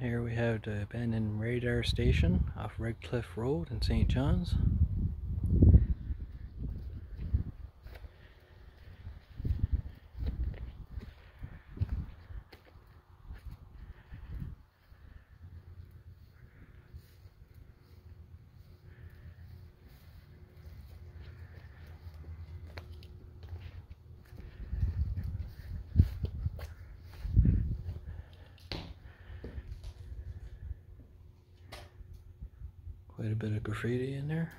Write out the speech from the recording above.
Here we have the abandoned radar station off Redcliffe Road in St. John's. Bit of graffiti in there.